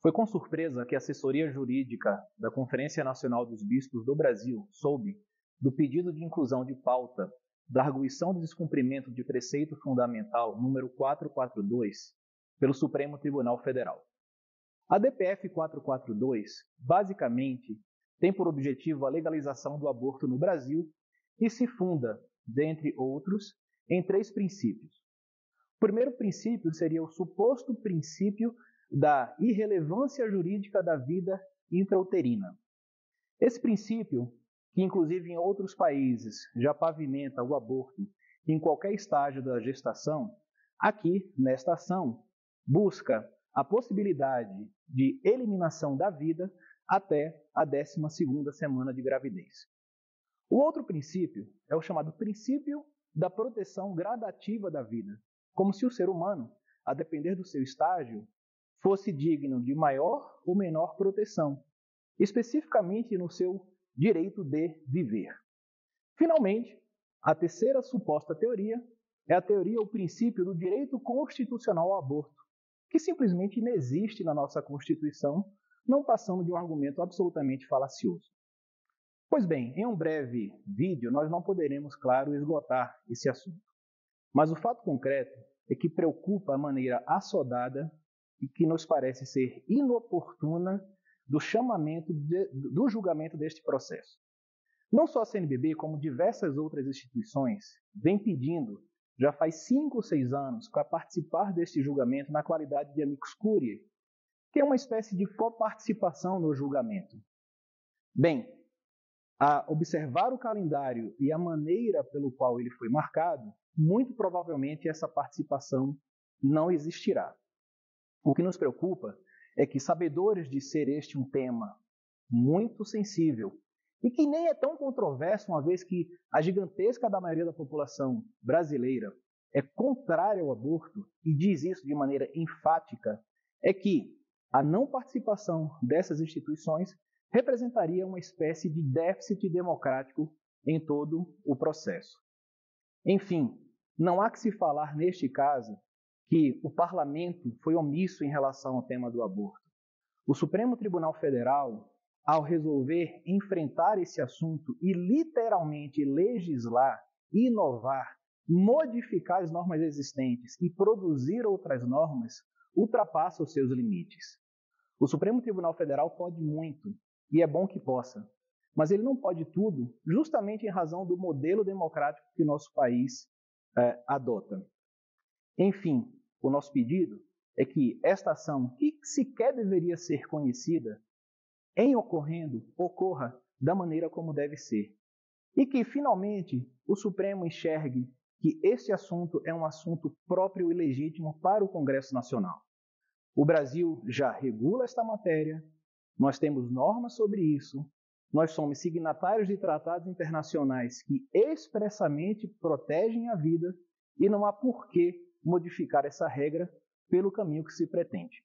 Foi com surpresa que a assessoria jurídica da Conferência Nacional dos Bispos do Brasil soube do pedido de inclusão de pauta da arguição de descumprimento de preceito fundamental número 442 pelo Supremo Tribunal Federal. A DPF 442, basicamente, tem por objetivo a legalização do aborto no Brasil e se funda, dentre outros, em três princípios. O primeiro princípio seria o suposto princípio da irrelevância jurídica da vida intrauterina. Esse princípio, que inclusive em outros países já pavimenta o aborto em qualquer estágio da gestação, aqui, nesta ação, busca a possibilidade de eliminação da vida até a 12 semana de gravidez. O outro princípio é o chamado princípio da proteção gradativa da vida, como se o ser humano, a depender do seu estágio, fosse digno de maior ou menor proteção, especificamente no seu direito de viver. Finalmente, a terceira suposta teoria é a teoria ou princípio do direito constitucional ao aborto, que simplesmente inexiste na nossa Constituição, não passando de um argumento absolutamente falacioso. Pois bem, em um breve vídeo nós não poderemos, claro, esgotar esse assunto. Mas o fato concreto é que preocupa a maneira assodada e que nos parece ser inoportuna do chamamento de, do julgamento deste processo. Não só a CNBB, como diversas outras instituições, vem pedindo, já faz cinco ou seis anos, para participar deste julgamento na qualidade de amicus curiae, que é uma espécie de coparticipação no julgamento. Bem, a observar o calendário e a maneira pelo qual ele foi marcado, muito provavelmente essa participação não existirá. O que nos preocupa é que, sabedores de ser este um tema muito sensível e que nem é tão controverso, uma vez que a gigantesca da maioria da população brasileira é contrária ao aborto e diz isso de maneira enfática, é que a não participação dessas instituições representaria uma espécie de déficit democrático em todo o processo. Enfim, não há que se falar neste caso que o parlamento foi omisso em relação ao tema do aborto. O Supremo Tribunal Federal, ao resolver enfrentar esse assunto e literalmente legislar, inovar, modificar as normas existentes e produzir outras normas, ultrapassa os seus limites. O Supremo Tribunal Federal pode muito, e é bom que possa, mas ele não pode tudo, justamente em razão do modelo democrático que nosso país é, adota. Enfim, o nosso pedido é que esta ação, que sequer deveria ser conhecida, em ocorrendo, ocorra da maneira como deve ser. E que, finalmente, o Supremo enxergue que este assunto é um assunto próprio e legítimo para o Congresso Nacional. O Brasil já regula esta matéria, nós temos normas sobre isso, nós somos signatários de tratados internacionais que expressamente protegem a vida e não há porquê modificar essa regra pelo caminho que se pretende.